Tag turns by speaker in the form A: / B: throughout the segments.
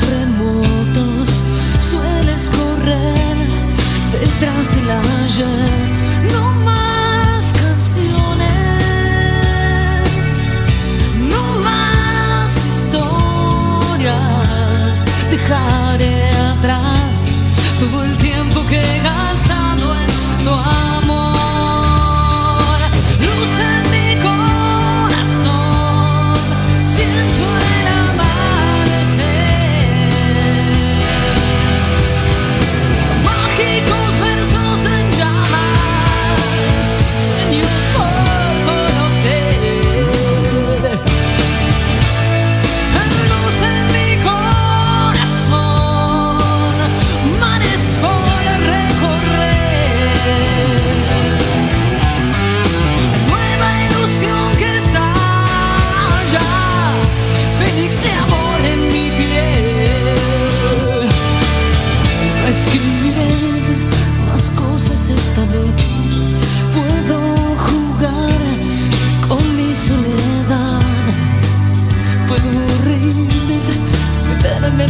A: remotos sueles correr detrás del ayer. No más canciones, no más historias. Dejaré atrás todo el tiempo que gané.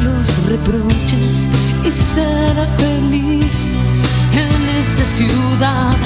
A: los reproches y será feliz en esta ciudad.